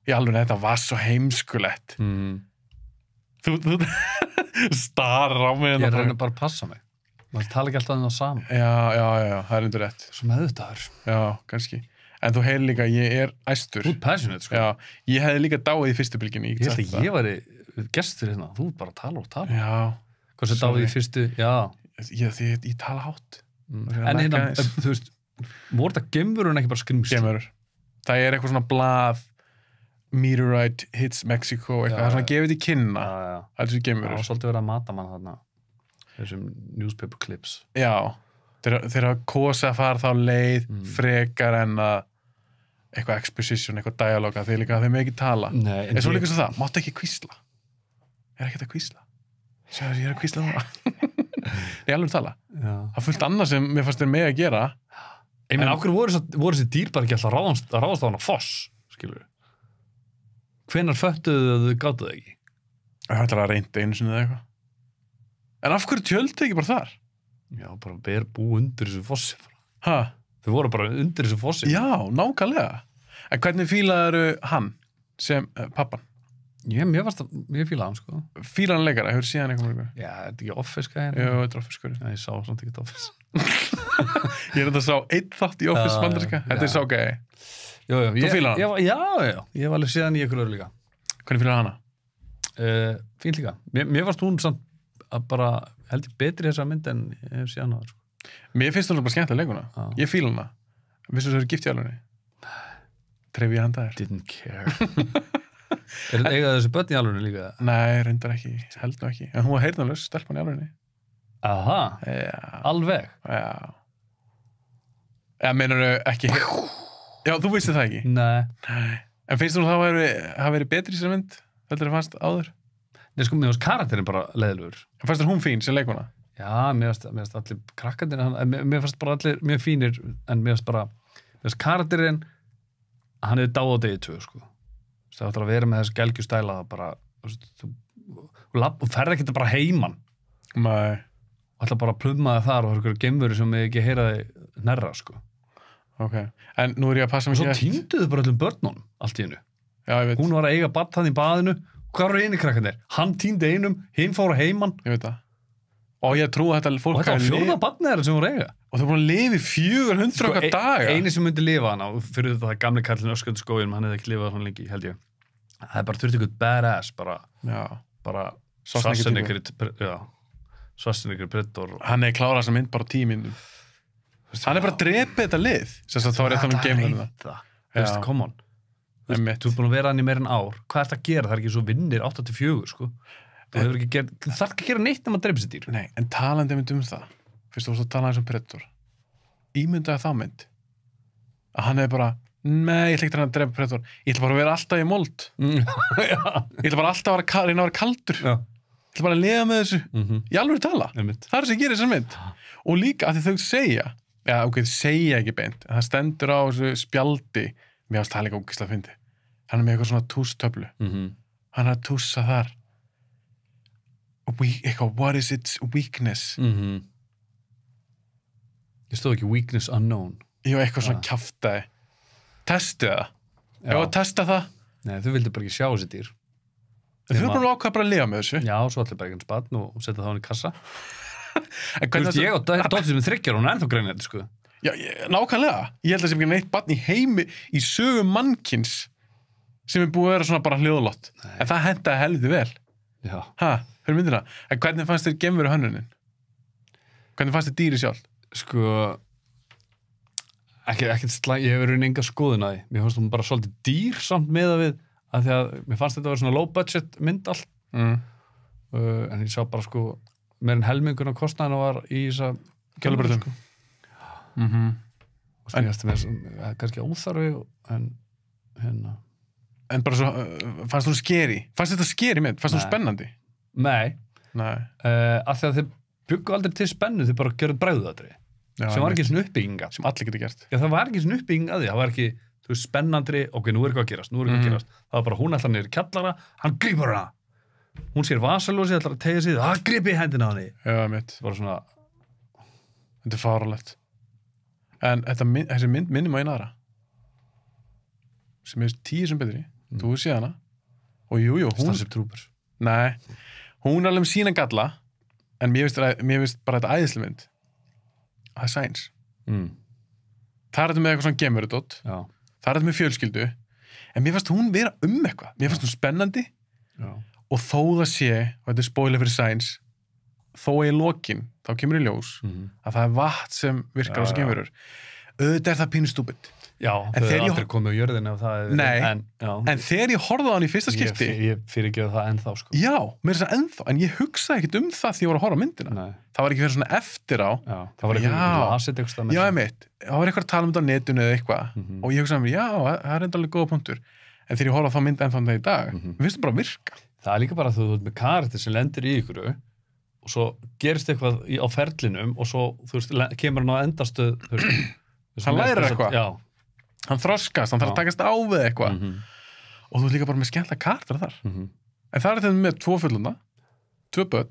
í alveg þetta var svo heimskulegt Mm. þú, þú starar á mig Ég hérna reyna bara að passa mig. Það tala ekki alltaf um það saman. já, já, já, það er undir rétt Svo meðvitaður. já, kannski, en þú heyrir líka ég er æstur Þú er passionate, sko. já, ég hefði líka dáið í fyrstu bylginni Ég held að ég væri gestur hérna, þú bara tala og tala. já, Hvað sem dáði í fyrstu, já. ég, ég, ég tala hátt Mm. Það En hérna, þú veist, voru þetta gemur en ekki bara skrimsli? gemur það er eitthvað svona blað meteorite hits Mexico eitthvað, það er svona gefið til kynna Já, já. það er þessi Það gemur var svolítið verið að mata mann þarna. Þessum newspaper clips. já, þeir, hafa kosið að fara þá leið Mm. frekar en að eitthvað exposition, eitthvað dialoga þeir líka þeir með ekki tala Nei, en svo líka svo það, máttu ekki kvísla er ekki að kvísla Sjáðu, ég er að kvísla núna ég alveg tala, Já. það er fullt annað sem mér fannst þeir með að gera meina, En- okkur voru, voru þessi dýr bara ekki alltaf að ráðast, að ráðast á hana foss, skilur við? Hvenar föttuðu þau það ekki? það ætlar að reynda einu sinni eða eitthvað en af hverju tjöldu ekki bara þar? Já, bara ber bú undir þessu fossi. Ha? Þau voru bara undir þessu fossi. Já, nákvæmlega en hvernig fílaður hann sem uh, pappan? Ég, mér varst að, ég fílaði hann, sko. Fílaðan leikara, hefur síðan eitthvað mörgur? Já, þetta er ekki office gæðin. Jú, þetta er office Já, ég sá samt ekki office. Ég er þetta að sá einn þátt í office Já, bandarska Þetta já. er sá gæði Jú, jú. ég- fílar hann? ég var- Já, já, ég var alveg síðan í ykkur öru líka. Hvernig fílaði hana? Uh, fín líka. Mér, mér varst hún samt að bara, held ég betri þessa mynd en ég hef síðan á það, sko. Mér finnst hún bara skemmt að leikuna Já. Ég fíla hana Vissu þú eru gift í alvegni? Tref ég handa þér? Didn't care. er þetta eiga þessi börn í alveg líka? Nei, reyndar ekki, held nú ekki En hún var heyrnalös, stelpan í alvegni Aha, Já, alveg. já Eða meinar ekki Já, þú veistu það ekki Nei. Nei. En finnst þú það hafa verið, betri í þessar mynd? Þetta er fannst áður Nei, sko, mér varst karakterin bara leðilegur. En fannst þér hún fín sem leikuna? Já, mér mér varst allir krakkandir, hann, mér, mér varst bara allir mjög fínir, en mér varst bara, mér varst karakterin, hann hefði dáð á degi tvö, sko. Það áttur að vera með þessu gelgju stæla, það bara, þú þú, ferð ekki bara heiman, Nei og ætla bara að plumma það þar og það er ykkur gemveri sem ég ekki heyra þig nærra, sko. Ok, en nú er ég að passa svo ekki eftir- týnduðu bara öllum börnunum, allt í hennu. Já, ég veit, Hún var að eiga batt hann í baðinu, hvað eru eini krakkandir? Hann týndi einum, hinn fór að heiman, ég veit það. Og ég trú að þetta og fólk þetta var barnið þeirra sem að eiga. Og þau er búin að í 400 Sko, okkar ein- daga. eini sem myndi lifa hana og fyrir þetta það gamli kallin ösköldu skóin hann hefði ekki lifað svona lengi, held ég. Það er bara þurfti ykkur badass bara, Já, bara Schwarzenegger Svarsenegger Predator hann er klárað sem mynd bara á myndum Hann er bara að drepa þetta lið. Þá er þetta um geimverðina það Já. veist, come on Þú veist, Einmitt. þú er búin að vera hann í meira en ár. Hvað er þetta að gera, það er ekki svo vinnir 8-4 sko. Þú þarf ekki að gera neitt nema að drepa sér dýr. Nei, en talandi um það fyrst þú varst að tala eins um Predator. Ímyndaði þá mynd að hann hefði bara nei, ég ætla ekki að drepa Predator. Ég ætla bara að vera alltaf í mold. Mm. ég ætla bara alltaf að vera, reyna að vera kaldur. Já. ég ætla bara að liða með þessu. Mm í alveg tala, það er sem gerir þessar mynd. Og líka að þau segja já, ok, segja ekki beint það stendur á spjaldi mér varst það líka ógislega fyndi hann er með eitthvað svona tústöflu. Mhm. hann er að tússa þar. We, eitthvað, what is its weakness? Mhm. ég stóð ekki weakness unknown. Jú, eitthvað svona Ah. kjaftaði. Testið það, já. að testa það? Nei, þú vildi bara ekki sjá þessi dýr. Þau erum bara ákvað bara að lifa með þessu. Já, svo allir bara ekki spann og setja það hann í kassa. Þú veist, ég og dóttir sem er þryggjar, hún er ennþá greinir þetta, sko Já, ég, nákvæmlega, ég held að sem ekki neitt barn í heimi í sögu mannkins sem er búið að vera svona bara hljóðlott en það hendaði heldur vel Já, ha, fyrir myndina, en hvernig fannst þér gemveru hönnunin? hvernig fannst þér dýri sjálf? sko ekki, ekki slæg, ég hefur raunin enga skoðun að því mér fannst hún bara svolítið dýr samt með að við að því að mér fannst þetta að vera svona low budget mynd allt Mm. uh, en ég sá bara sko meir en helmingun á kostnæðinu var í þess að Gælubröðum. sko. Mm -hmm. og eftir með að kannski óþarfi en hérna. En bara svo, uh, fannst þú skeri? Fannst þetta skeri mynd, fannst þú spennandi? nei, Nei. Uh, af því að þeir byggu aldrei til spennu þeir bara gerðu bræðuðatri Já, sem var ekki svona uppbygginga sem allir getur gert. Já, það var ekki svona uppbygging að því, það var ekki þú veist, spennandri, ok, nú er eitthvað að gerast, nú er eitthvað Mhm. að gerast. Það var bara hún ætlar í kjallara, hann grípur hana. Hún sér vasalósi, ætlar að tegja sig það grípi í hendina Já, mitt, það var svona, þetta er fáralegt en þetta, mynd- þessi mynd minnum á eina aðra. Sem er tíu sem betri. Mm. þú sé hana. Og jú, jú, hún, nei, hún er alveg með sína galla en mér finnst, bara þetta æðislega mynd. Það er Science. Mm. það er þetta með eitthvað svona gemurudótt það er þetta með fjölskyldu. En mér finnst hún vera um eitthvað. Mér finnst hún spennandi. Já, og þó það sé, og þetta er spoiler fyrir Science þó að í lokin þá kemur í ljós mm. að það er vatn sem virkar á gemurur auðvitað er það pínu stúpid. Já En þau eru aldrei komið á jörðinu Nei. en, en þegar ég horfði á hann í fyrsta skipti ég, ég fyrir ekki það ennþá sko. já, mér er það ennþá, en ég hugsaði ekkert um það því ég var að horfa á myndina. Nei, það var ekki fyrir svona eftir á. Já, það var eitthvað já, ég mitt, það var eitthvað að tala um þetta á netinu eða eitthvað. Mhm. og ég hugsaði já, það er enda alveg góða punktur. En þegar ég horfði á það mynd ennþá það í dag Mhm. mér finnst það bara að virka. Það er líka bara að þú ert með karakter sem lendir í ykkur og svo gerist eitthvað í, á ferlinum og svo, veist, kemur hann á veist, Hann lærir eitthvað. já, hann þroskast, hann þarf að takast á við eitthvað. Mhm, og þú ert líka bara með skemmtilega kartar þar. Mhm, en það er þetta með tvo fullunda tvö börn,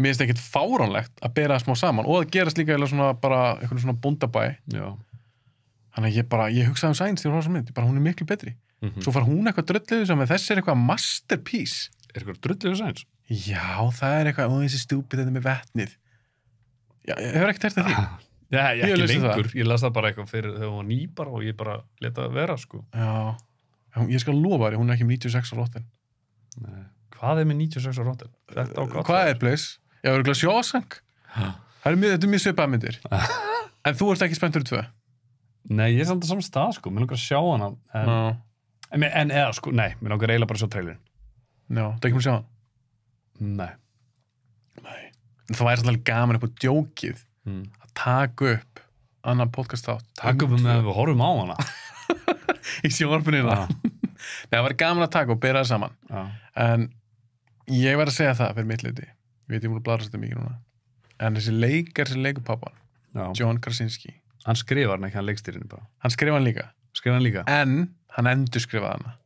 mér finnst ekkert fáránlegt að bera það smá saman og það gerast líka svona bara eitthvað svona búndabæ þannig að ég bara, ég hugsaði um sæns þegar hún var svo mynd, bara hún er miklu betri. Mhm. svo far hún eitthvað dröllið sem þessi er eitthvað masterpiece. Er eitthvað drullið sæns já, það er eitthvað, ó þessi stúpid þetta með vetnið já, ég hefur ekkert að því. Já, ég, Ég ekki lesi það. lengur, ég las það bara eitthvað fyrir þegar hún var ný bara og ég bara leta það vera sko. já, Hún- ég skal lofa þér, hún er ekki um 96 á róttin Nei. Hvað er með 96 á róttin? Þetta á gott hvað er place? já, örgulega sjósang? Ha. það er mjög, þetta er mjög svipað myndir. En þú ert ekki spenntur í tvö? Nei, ég er samt að saman stað sko, mér langar að sjá hana en, já, en, en eða sko, nei, mér langar eiginlega bara að sjá trailerin já, það er ekki mér að sjá hann Nei. Nei. en það væri svolítið gaman upp á djókið mm. að taka upp annan podcast þátt Takk upp með að við horfum á hana. Í Já, Nei, það væri gaman að taka og bera það saman. Já, en ég verð að segja það fyrir mitt liti ég veit ég múið að bladra þetta mikið núna. En þessi leikar sem leikur pappan já. John Krasinski, Hann skrifar hann ekki, hann leikstýrinni bara. Hann skrifa hann líka. Skrifar hann líka? en hann endur skrifaði hana.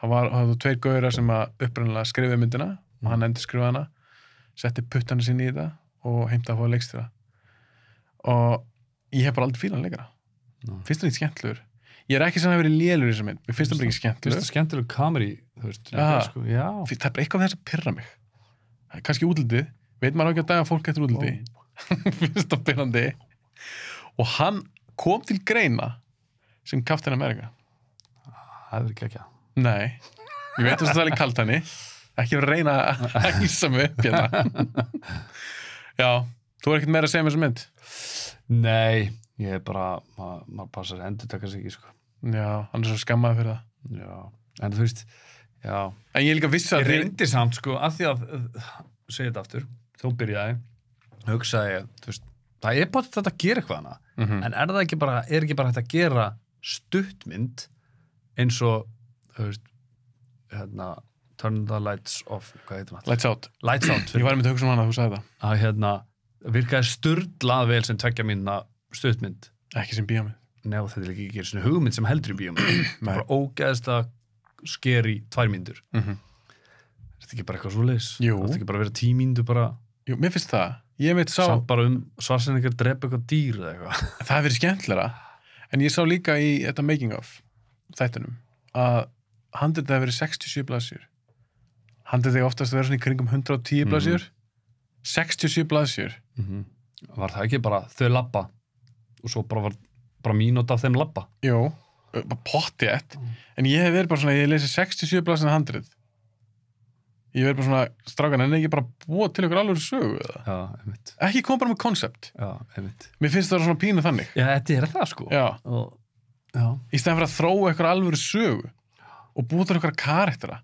Það var, það var tveir gauðra sem að upprænilega skrifaði myndina og hann endur skrifaði hana setti puttana sinni í þetta og heimta að fá leikstýra. Og ég hef bara aldrei fílan leikara. Já. finnst það ekki skemmtluður ég er ekki sem að vera lélur í þessum mynd. Finnst það bara ekki Finnst skemmtluður það skemmtileg kameri, sko, það er bara eitthvað þess að pyrra mig. Kannski útlitið, veit maður á ekki að daga fólk eftir útliti? Finnst það pyrrandi og hann kom til greina sem Captain America. Það er ekki ekki nei, ég veit að það er í kaltæni ekki vera að reyna að hýsa mig upp hérna já, þú er ekkert meira að segja með þessa mynd Nei, ég er bara maður ma passar að endur taka sig ekki sko. já, hann er svo skammaði fyrir það Já, en þú veist Já. en ég er líka viss Ég að þeir reyndi samt, sko, að því að, segja þetta aftur, þó byrjaði, hugsaði ég, þú veist, það er bara þetta að gera eitthvað hana. Mhm. En er það ekki bara, er ekki bara hægt að gera stuttmynd eins og, þú veist, hérna, turn the lights off? Lights out, Lights out, ég var einmitt að hugsa um hana að þú sagði það að hérna, virkaði sturdlað vel sem tveggja mínuna stuttmynd. ekki sem bíómið Nei, og þetta er ekki ekki svona hugmynd sem heldur í bíum. það er bara ógeðst að sker í tvær mínútur. mm -hmm. Er þetta ekki bara eitthvað svoleiðis? Jú. Er þetta ekki bara að vera tímíndu bara, Jú, mér finnst það ég veit sá, samt bara um svarsinningar drepa eitthvað dýr eða eitthvað? það hefur verið skemmtilega en ég sá líka í þetta making of þættunum að það hefur verið 67 blaðsjur handrið þegar oftast verið svona í kringum 110 Mhm. blaðsjur 67 blaðsjur Var það ekki bara þau labba og svo bara var bara mínúta af þeim labba? jú, bara pottjætt Mm. en ég hef verið bara svona, ég lesi 67 blaðsjur handrið ég hef verið bara svona strákan en ekki bara búa til ykkur alveg sögu eða? Já, ekki kom bara með koncept mér finnst það svona pínu þannig Já, þetta er það sko. já, Og, já. í stæðan fyrir að þróa ykkur alvöru sögu og búa til ykkur karaktera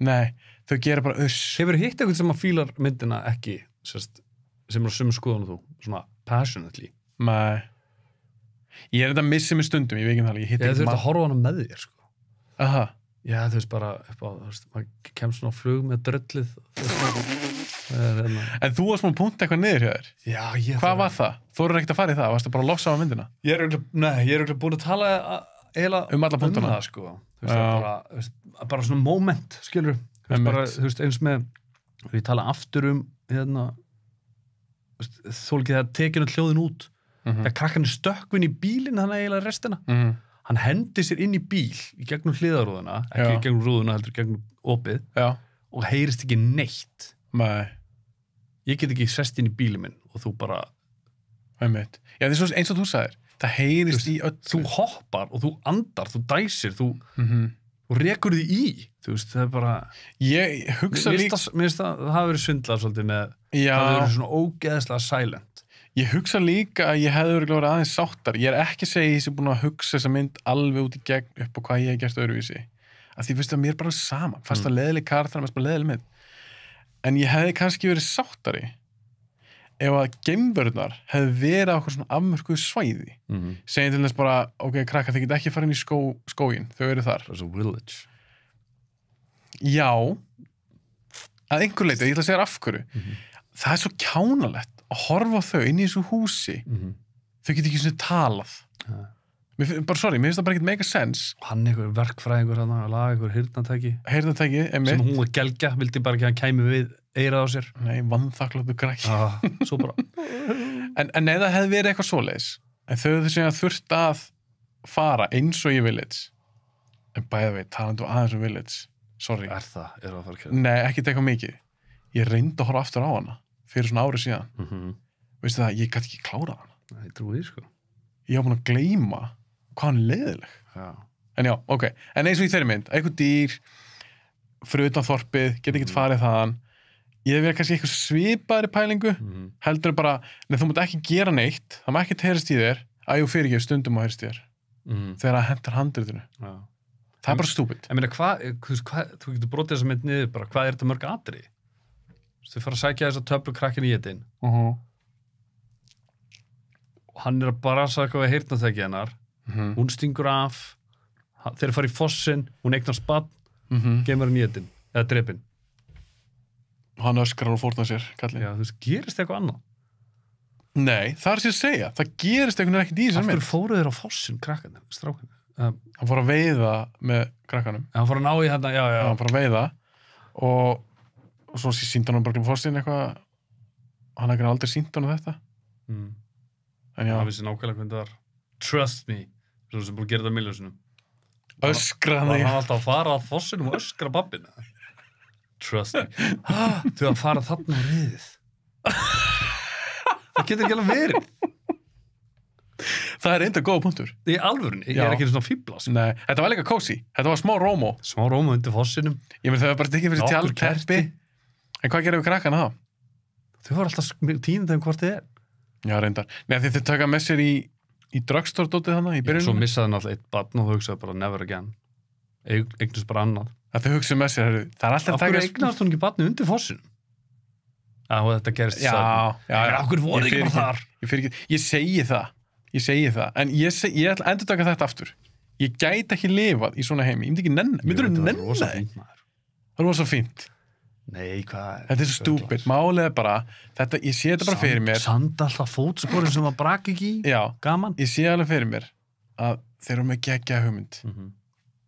nei, þau gera bara uss Hefur hitt eitthvað sem að fílar myndina ekki, sérst, sem er á sömu skoðan og þú, svona passionately? nei ég er þetta að missa mig stundum, ég veit ekki um það ég ekki ert að horfa hana með þér, sko. aha, Já, þú veist bara upp á, þú veist, maður kemst svona á flug með dröllið. það hérna. en þú varst múin að punta eitthvað niður hjá þér Já, ég... hvað var það? þú eru ekkert að fara í það, varstu bara að lossa á myndina Ég er auðvitað, nei, ég er auðvitað búin að tala a- eiginlega Um alla punktana. það, sko. Veist, það bara, veist, bara svona moment, skilur. Veist, bara, eins með, við tala aftur um, hérna, þú veist, þó ekki það tekinu hljóðin út. mm Þegar krakkan er stökkvinn í bílinn, þannig eiginlega restina. -hmm. Hann hendi sér inn í bíl í gegnum hliðarúðuna, ekki í gegnum rúðuna, heldur gegnum opið já, og heyrist ekki neitt. nei, Ég get ekki sest inn í bílinn minn og þú bara, já, það eins og þú sagðir, það heyrist í öll þú hoppar og þú andar, þú dæsir, þú, mm þú rekur því í. Þú veist, það er bara... ég hugsa Mér líka finnst mér finnst það það verið svindlað svolítið með já, það verið svona ógeðslega silent Ég hugsa líka að ég hefði verið aðeins sáttar. Ég er ekki ég sé búin að hugsa þessa mynd alveg út í gegn upp á hvað ég hef gert öðruvísi. Að því finnst það mér bara sama. Fannst það leðileg kartar, fannst bara leðileg mynd. En ég hefði kannski verið sáttari ef að geimverðnar hefði verið á okkur svona afmörkuðu svæði. mm -hmm. Segjum til þess bara, ok, krakka, þið get ekki farið inn í skó, skógin, þau eru þar. er svo village Já, að einhver leiti, ég ætla að segja þér af hverju. Mhm. Það er svo kjánalegt að horfa þau inn í þessu húsi. mm -hmm. Þau get ekki svona talað. Mér, finn- bara sorry, mér finnst það bara ekkert mega sens hann einhver verkfræðingur hann að laga einhver hirtnatæki heyrðantæki, sem emitt hún var gelgja, vildi bara ekki að hann kæmi við eirað á sér. Nei, vannþakláttu græk ah, svo bara en, en eða hefði verið eitthvað svoleiðis en þau hefðu sem þurft að fara eins og í Village en bæða veit, talandu aðeins um Village sorry, er það, er það nei, ekki eitthvað mikið. Ég reyndi að horfa aftur á hana fyrir svona árið síðan, mm -hmm. veistu það, ég gæti ekki klárað hana. Ég trúi því sko. Ég var búin að gleyma hvað hann leiðileg já. En já, ok, en eins og í þeirri mynd, eitthvað dýr, fyrir utan þorpið, get ekki Mhm. farið þaðan, ég hef verið kannski eitthvað svipaðri pælingu, Mm heldur bara, nei þú mútt ekki gera neitt, það má ekki heyrist í þér, að jú fyrir ekki stundum að heyrist í þér, Mm þegar það hendur handritinu. já. Það er bara stúpid. hvað, þú getur brotið þessa mynd niður bara, hvað er þetta mörg atri þú fara að sækja þess að töflu krakkin í jetin Uh -huh. og hann er að bara að sagða hvað heyrnatæki hennar Mm hún stingur af þeir fara í fossin, hún eignast bann -hmm. gemur hann í jetin, eða drepin Hann öskrar og fórnar sér, kallið. já, þú veist, gerist eitthvað annað? Nei, það er sér að segja, það gerist einhvern veginn ekkert í þessar mynd. fóru þeir á fossin, krakkan strákan, um, Hann fór að veiða með krakkanum, hann fór að ná í þetta já, já, hann fór að veiða og, og svo síndi hann bara um fórsinn eitthvað, hann hefði aldrei sínt hann þetta, mm. en já, hann vissi nákvæmlega hvernig það var. Trust me, sem búin að gera þetta miljónsunum öskra var hann hann alltaf að fara að fossinum og öskra babbin trust me ah, þú að fara þarna á riðið það getur ekki alveg verið Það er enda góða punktur. í alvörunni, ég Já. er ekki svona fíbla sko. Nei, þetta var líka kósi. Þetta var smá rómó. smá róma undir fossinum Ég meina þau var bara tekið fyrir Nokkur kerti. En hvað gerum við krakkana þá? þau var alltaf tíðin þegar hvort þið er Já, reyndar. Nei, því þau taka með sér í, í drugstore-dótið hana í svo byrjunum. missaði hann alltaf eitt barn og þau hugsaði bara never again Eig- eignast bara annað að þau hugsa með sér, heyrðu, það er alltaf Af hverju eignast hún ekki batni undir fossin? Já, og þetta gerist Já, já, já. Hverju voru ekki bara þar? ég, fyrir ekki, ég segi það ég segi það, en ég, seg, ég ætla að endur taka þetta aftur. Ég gæti ekki lifað í svona heimi, ég myndi ekki nenn myndur þú nenn það? maður. það var svo fínt, Nei, hvað þetta er svo stúpid. málið er bara, þetta, ég sé þetta bara fyrir mér. Sand alltaf fótsporin sem að braka ekki í. Já, Gaman. Ég sé alveg fyrir mér að þeir eru með geggja hugmynd. Mm -hmm.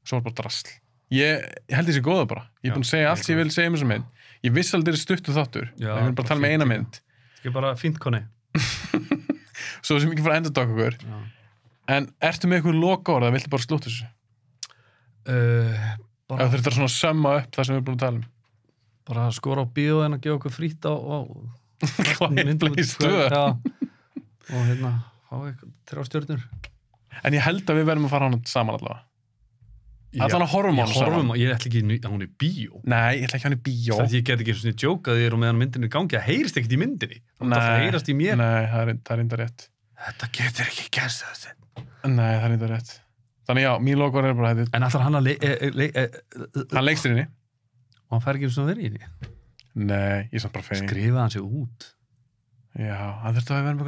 svo er bara drasl ég, ég held þessi góða bara, ég er búin að segja allt sem ég vil segja um þessa mynd. Ég viss þetta er stuttu þáttur við erum bara tala með fínt eina mynd. Ekki bara fínt koni svo sem ekki fara að endur taka okkur en ertu með eitthvað loka orða, viltu bara slúta þessu? Uh, bara, þurftur svona að sömma upp það sem við erum búin að tala um. Bara skora á bíó en að gefa okkur frýtt á, á Quiet Place 2 Já. og hérna fá eitthvað þrjá stjörnur. En ég held að við verðum að fara hann saman allavega Allan að horfum á Ég ætla ekki að hún er bíó. Nei, ég ætla ekki hann í bíó. Það ég get ekki svona djókað þér og meðan myndin er í gangi. Það heyrist ekkert í er alltaf að mér. nei, það er, er enda rétt. Þetta getur ekki gerst þessi. Nei, það er enda rétt. Þannig já, mín lokvar er bara þetta En alltaf hann að e, e, e, hann leikstir henni. Og hann fær ekki svona verið því nei, ég er samt bara fegin Skrifa hann sig út. Já, hann þurfti að vera með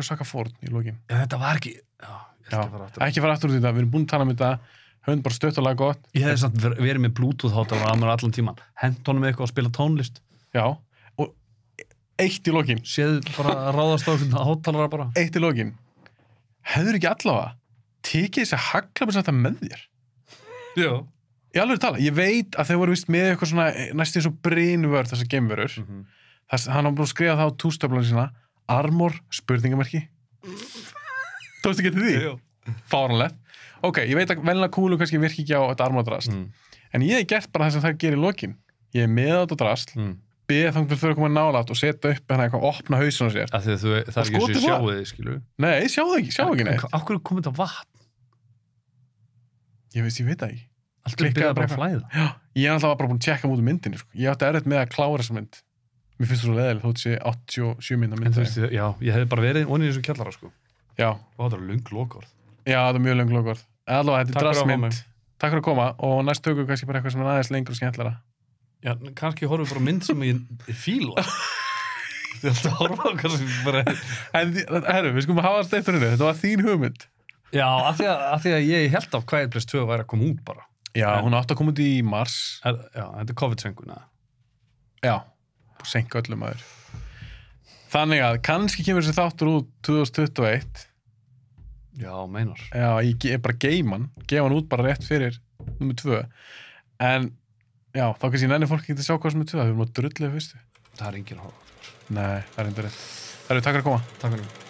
eitthvað að að um höfum bara stött og laga gott Ég hefði samt ver- verið með bluetooth hátalara á mér allan tíman Hent honum eitthvað að spila tónlist já, og eitt í lokin Séð bara að ráðast á hátalara bara eitt í lokin hefur ekki allavega tekið þessi þetta með þér Já Ég alveg tala, ég veit að þeir voru vist með eitthvað svona næstu eins og brínvörð þessar geimverur. Mhm. Þess, hann var búin að skrifa það á tústöflunum sína. Armor, spurningamerki. Tóðstu ekki eftir því? Fáranlegt. Ok, ég veit að velna kúlu kannski virki ekki á þetta armordrast. Mm. En ég hef gert bara það sem það gerir í lokin. Ég er með á þetta drast, Mm. þangt til þau að koma nálat og setja upp hann eitthvað, opna hausun á sér. Að það er ekki skotið þessi var. sjáuði, skilur Nei, sjá það ekki, sjá ekki neitt. Af hverju komið þetta vatn? Ég veist, ég veit það ekki. Allt er byrjað bara að flæða ég er alltaf bara búin að tjekka mútið myndinni, sko. Ég átti erfitt með að klára þessa mynd. Mér finnst það svo leðileg, þótt sé 87 mynda En mynd. þú veist, já, ég hefði bara verið onni í þessu kjallara, sko Já, Og það var lung lokorð Já, það er mjög lengur lokvart. Allavega, þetta er að drastmynd. Takk fyrir að koma og næst tökum við kannski bara eitthvað sem er aðeins lengur og skemmtlara. Já, kannski horfum við bara mynd sem ég fíla Þið ætla að horfa á kannski bara En, herru, við skulum hafa þetta eftir henni. Þetta var þín hugmynd. Já, af því að, af því að ég held af Quiet Place 2 væri að koma út bara Já, En- hún átti að koma út í mars. er, Já, þetta er COVID-senguna Já, senka öllum aður. Þannig að kannski kemur þessi þáttur út 2021. Já, meinar Já, ég ge- bara geim hann. Gefa hann út bara rétt fyrir nummer 2. En, já, þá kannski nenni fólk ekki að sjá hvað sem er 2. Það er um að drullið fyrstu. Það er engin horf Nei, það er endur rétt. Það eru takk fyrir að koma. Takk fyrir mig